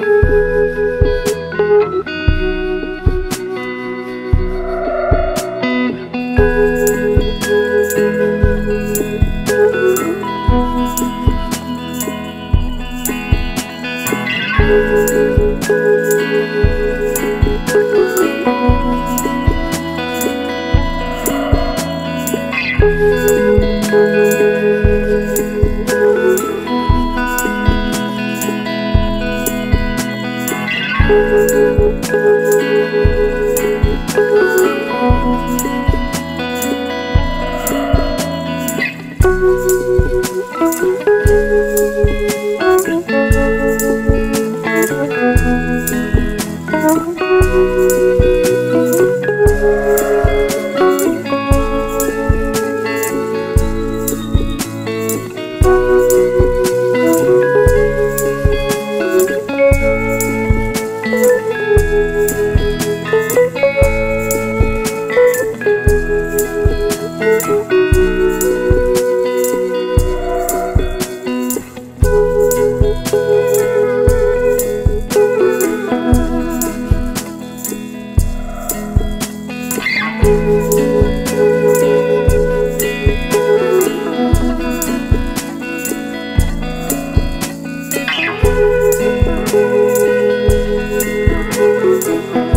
Música Thank